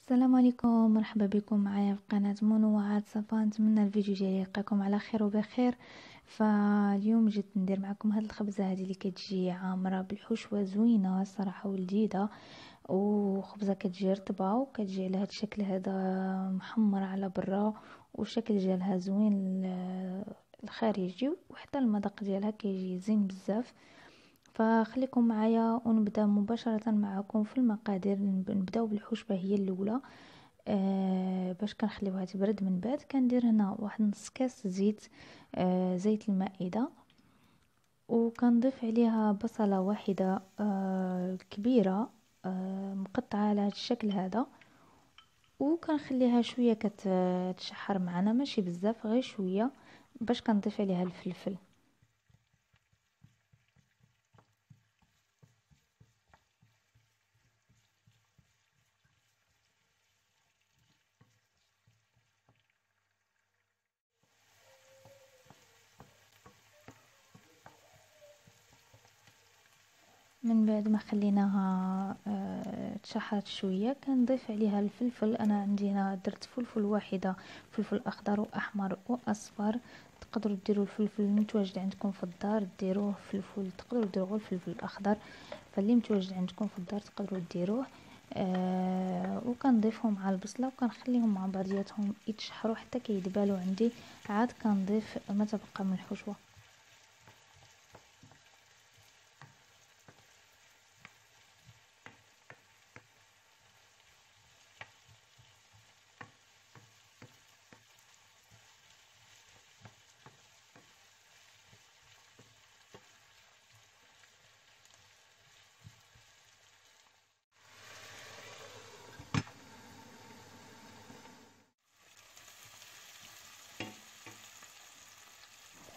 السلام عليكم مرحبا بكم معايا في قناة منوعات صفا. نتمنى الفيديو ديالي يلقاكم على خير وبخير. فاليوم جيت ندير معكم هاد الخبزة هذه اللي كتجي عامرة بالحشوه زوينه صراحة ولذيذة. وخبزة كتجي رطبة وكتجي على هاد الشكل هذا محمر على برا والشكل ديالها زوين الخارجي وحتى المذاق ديالها كيجي زين بزاف. فخليكم معايا ونبدأ مباشرة معكم في المقادير. نبداو بالحشبة هي الأولى. آه باش كنخليوها تبرد من بعد كندير هنا واحد نص كاس زيت آه زيت المائدة وكنضيف عليها بصلة واحدة آه كبيرة آه مقطعة على هذا الشكل هذا. وكنخليها شوية كتشحر معنا ماشي بزاف غير شوية باش كنضيف عليها الفلفل. من بعد ما خليناها أه تشحرت شوية كنضيف عليها الفلفل. أنا عندي هنا درت فلفل واحدة فلفل أخضر وأحمر وأصفر. تقدروا ديروا الفلفل المتواجد عندكم في الدار ديروه فلفل تقدروا ديروا الفلفل الأخضر. فاللي متواجد عندكم في الدار تقدروا ديروه آه وكنضيفهم مع البصلة وكنخليهم مع بعضياتهم يتشحروا حتى كيدبالوا عندي. عاد كنضيف ما تبقى من الحشوه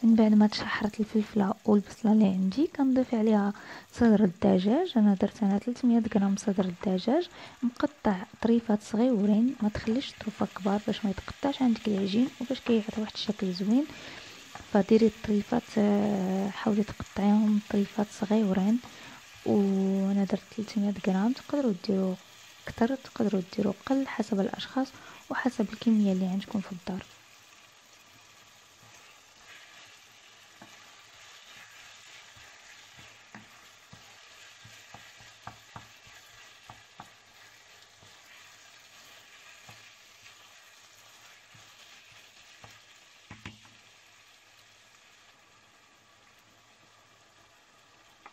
من بعد ما تشحرت الفلفلة والبصلة اللي عندي كنضيف عليها صدر الدجاج. أنا درت هنا 300 غرام صدر الدجاج مقطع طريفات صغيورين ما تخليش الطرفه كبار باش ما يتقطعش عندك العجين وباش كيعطي واحد الشكل زوين. فديري الطريفات آه، حاولي تقطعيهم طريفات صغيورين. وأنا درت 300 غرام تقدروا ديروا أكثر تقدروا ديروا قل حسب الأشخاص وحسب الكمية اللي عندكم في الدار.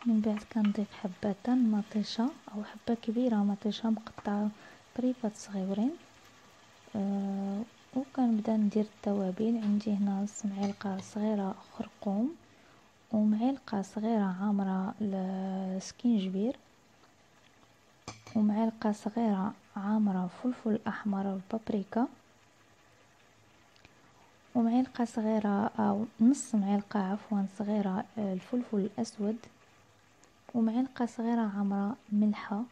من بعد كنضيف حبات مطيشة أو حبة كبيرة مطيشة مقطعة طريفات صغيورين أه وكنبدا ندير التوابل. عندي هنا نص معلقه صغيرة خرقوم ومعلقه صغيرة عامرة السكينجبير ومعلقه صغيرة عامرة فلفل أحمر وبابريكا ومعلقه صغيرة أو نص معلقه عفوا صغيرة الفلفل الأسود. ومعلقة صغيرة عمرة ملحة.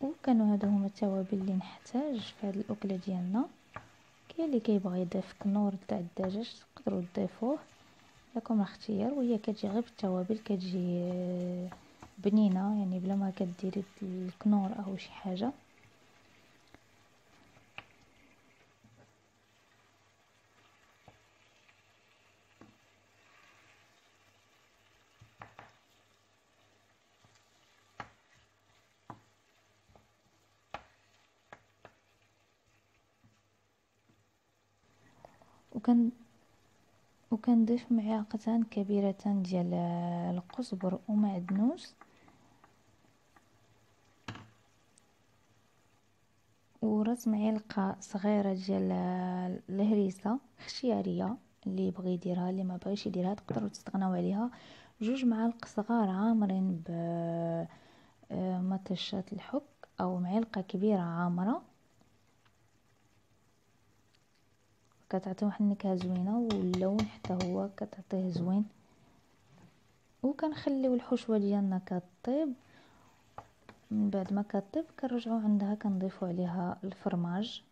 وكانوا هادو هما التوابل اللي نحتاج في هاد الأكلة ديالنا. كاين اللي كيبغي يضيف كنور تاع الدجاج تقدروا تضيفوه. لكم الاختيار وهي كتجي غير بالتوابل كتجي بنينة يعني بلا ما كديري الكنور أو شي حاجة. وكن وكنضيف معلقتان كبيرتان ديال القزبر ومعدنوس وراس معلقه صغيرة ديال الهريسة خشيارية اللي يبغي يديرها اللي ما بغيش يديرها تقدروا تستغناو عليها. جوج معالق صغار عامرين ب مطشات الحك أو معلقة كبيرة عامرة. كتعطي واحد النكهه زوينة واللون حتى هو كتعطيه زوين. وكنخليو الحشوة ديالنا كطيب. من بعد ما كطيب كنرجعو عندها كنضيفو عليها الفرماج.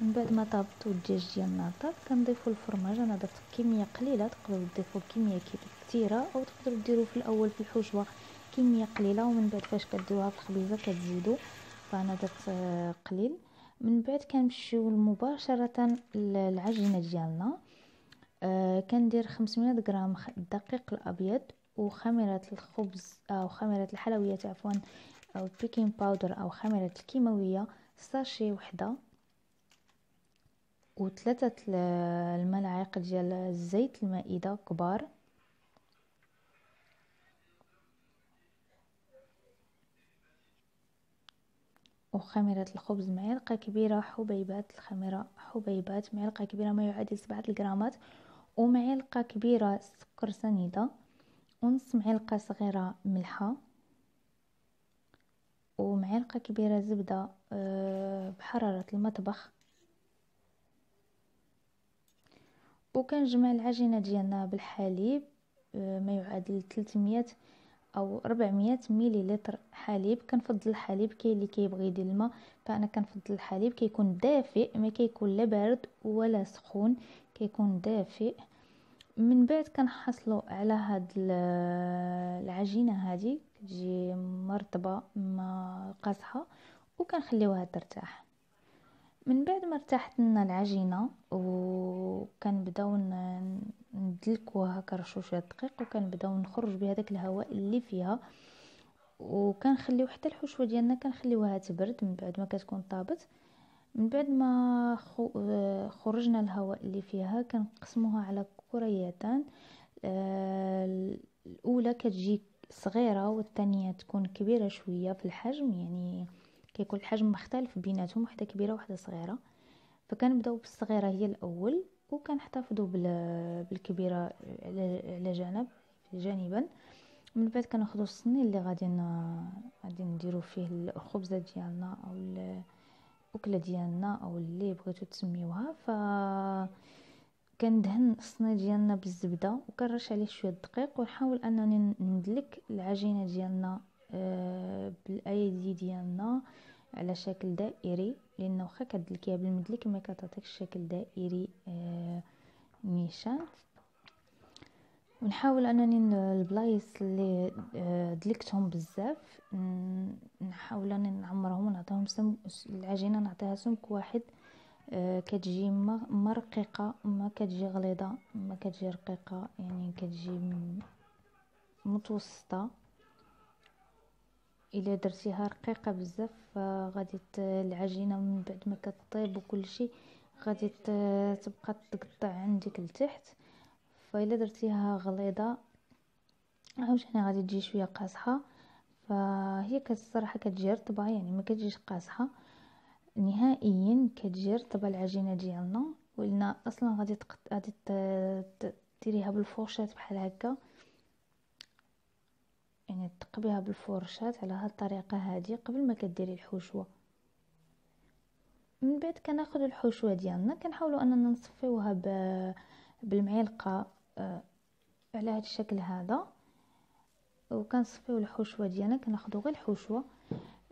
من بعد ما طابت الدجاج ديالنا طاب كنضيفوا الفرماج. أنا درت كمية قليلة تقدروا تضيفوا كمية كثيرة أو تقدروا ديروا في الأول في الحشوة كمية قليلة ومن بعد فاش كديروها في الخبيزة كتزيدوا فأنا درت آه، قليل. من بعد كنمشيو مباشرة للعجينة ديالنا. آه كندير 500 غرام الدقيق الأبيض وخميرة الخبز أو خميرة الحلويات عفوا أو baking powder أو خميرة الكيماوية sachet وحدة. وثلاثه الملاعق ديال الزيت المائدة كبار. وخميرة الخبز معلقة كبيرة حبيبات الخميرة حبيبات معلقة كبيرة ما يعادل سبعة الغرامات. ومعلقة كبيرة سكر سنيدة. ونص معلقة صغيرة ملحة. ومعلقة كبيرة زبدة آه، بحرارة المطبخ. وكنجمع العجينة ديالنا بالحليب آه، ما يعادل 300 أو 400 مليلتر حليب. كنفضل الحليب كاين اللي كيبغي يدير الماء فأنا كنفضل الحليب. كيكون دافئ ما كيكون لا بارد ولا سخون كيكون دافئ. من بعد كنحصلوا على هاد العجينة هذه كتجي مرطبة ما قاصحه وكنخليوها ترتاح. من بعد ما ارتاحت لنا العجينة وكنبداو ندلكوها هكا رشوش الدقيق وكنبداو نخرج بهذاك الهواء اللي فيها. وكنخليو حتى الحشوة ديالنا كنخليوها تبرد من بعد ما كتكون طابت. من بعد ما خرجنا الهواء اللي فيها كنقسموها على كرياتان آه، الأولى كتجي صغيرة والثانية تكون كبيرة شوية في الحجم يعني كيكون الحجم مختلف بيناتهم وحدة كبيرة وحدة صغيرة. فكنبدأو بالصغيرة هي الأول وكنحتفظوا بالكبيرة على جنب جانبا. من بعد كناخذوا الصني اللي غادي غادي نديرو فيه الخبزة ديالنا أو الأكلة ديالنا أو اللي بغيتو تسميوها. ف كندهن الصني ديالنا بالزبدة وكنرش عليه شوية دقيق ونحاول أنني ندلك العجينة ديالنا آه، بالأيدي ديالنا. على شكل دائري لأنه واخا كدلكيها بالمدلك ما كتعطيك الشكل دائري آه نيشان ونحاول أنني البلايص اللي آه دلكتهم بزاف نحاول أنني نعمرهم ونعطيهم سم العجينة نعطيها سمك واحد آه كتجي مرققة ما كتجي غليظة ما كتجي رقيقة يعني كتجي متوسطة. إلا درتيها رقيقة بزاف فغادي العجينه من بعد ما كطيب وكل شيء غادي تبقى تقطع عندك لتحت فإلا درتيها غليظة عاوتاني غادي تجي شوية قاصحة. فهي الصراحه كتجي رطبة يعني ما كتجيش قاصحة. نهائيا كتجي رطبة العجينة ديالنا. ولنا أصلا غادي غادي ديريها بالفورشات بحال هكا. يعني تقبيها بالفرشاة على هاد الطريقة هذه قبل ما كديري الحشوه من بعد كناخذ الحشوه ديالنا كنحاولوا أننا نصفيوها بالمعلقة آه، على هذا الشكل هذا. وكنصفيو الحشوه ديالنا كناخذوا غير الحشوه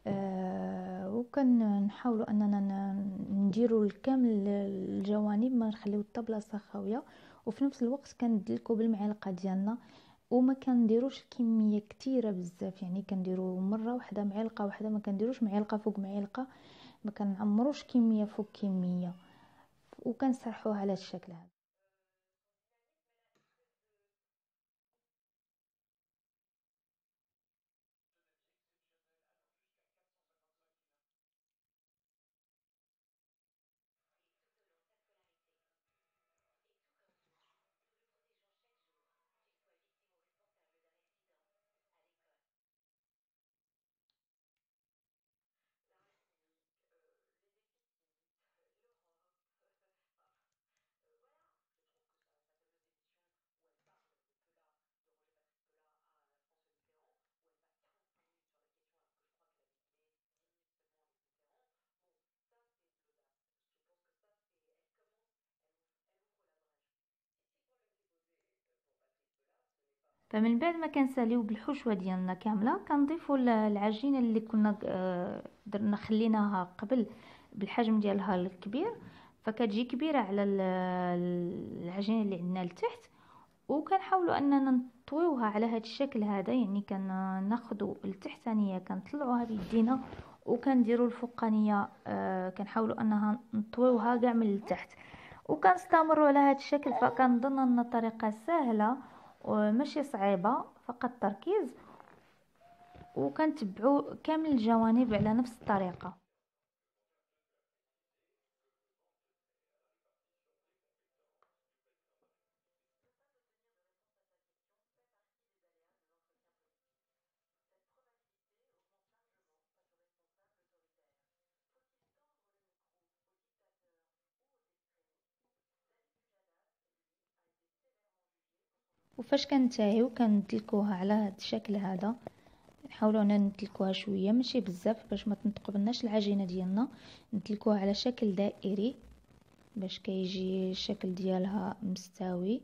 آه وكنحاولوا أننا نديروا الكامل الجوانب ما نخليو حتى بلاصه خاويه وفي نفس الوقت كندلكو بالمعلقة ديالنا. وما كنديروش كمية كتيرة بزاف. يعني كنديرو مرة واحدة معلقة واحدة ما كنديروش معلقة فوق معلقة. ما كنعمروش كمية فوق كمية. وكنسرحوه على الشكل هذا. فمن بعد ما كنساليو بالحشوه ديالنا كامله كنضيفوا العجينه اللي كنا آه، درنا خليناها قبل بالحجم ديالها الكبير. فكتجي كبيره على العجينه اللي عندنا لتحت وكنحاولوا أننا نطويوها على هذا الشكل هذا. يعني كناخذوا التحتانيه كنطلعوها بيدينا وكنديروا الفوقانية آه كنحاولوا أنها نطويوها كاع من التحت وكنستمروا على هذا الشكل فكنظن أن الطريقة سهلة. وماشي صعيبة فقط تركيز وكنتبعوا كامل الجوانب على نفس الطريقة. وفاش كنتهيو كندلكوها على هذا الشكل هذا. نحاولوا اننا ندلكوها شوية ماشي بزاف باش ما تنتقبلناش العجينة ديالنا. ندلكوها على شكل دائري باش كيجي الشكل ديالها مستوي.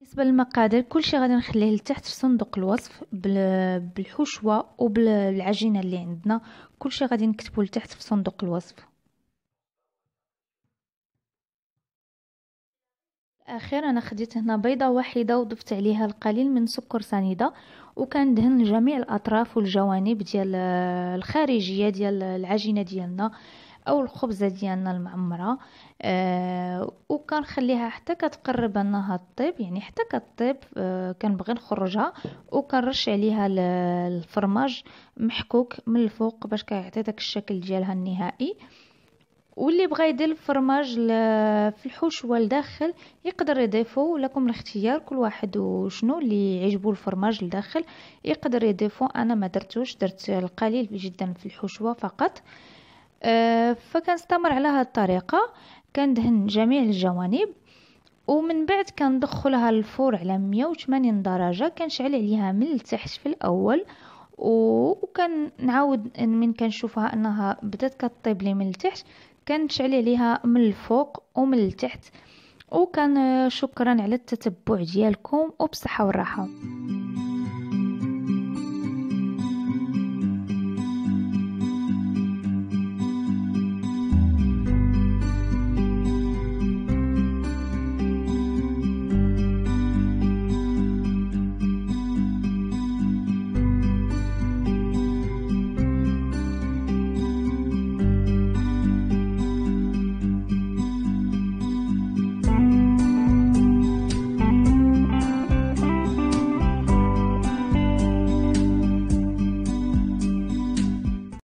بالنسبة للمقادير كلشي غادي نخليه لتحت في صندوق الوصف بالحشوة وبالعجينة اللي عندنا. كلشي غادي نكتبو لتحت في صندوق الوصف. أخيرا خديت هنا بيضة واحدة وضفت عليها القليل من سكر سنيدة وكندهن جميع الأطراف والجوانب ديال الخارجية ديال العجينة ديالنا أو الخبزه ديالنا المعمرة آه وكنخليها حتى كتقرب أنها طيب يعني حتى كطيب آه كنبغي نخرجها وكنرش عليها الفرماج محكوك من الفوق باش كيعطي داك الشكل ديالها النهائي. واللي بغى يدير الفرماج في الحشوه لداخل يقدر يضيفو لكم الاختيار كل واحد وشنو اللي يعجبو الفرماج لداخل يقدر يضيفو. أنا ما درتوش درت القليل جدا في الحشوة فقط. أه فكنستمر على هذه الطريقة. كندهن جميع الجوانب. ومن بعد كندخلها الفور على 180 درجة. كنشعل عليها من التحت في الأول. وكنعاود من كنشوفها أنها بدات كطيب لي من التحت. كنشعل عليها من الفوق ومن التحت. وكان شكرا على التتبع ديالكم وبصحه والراحة.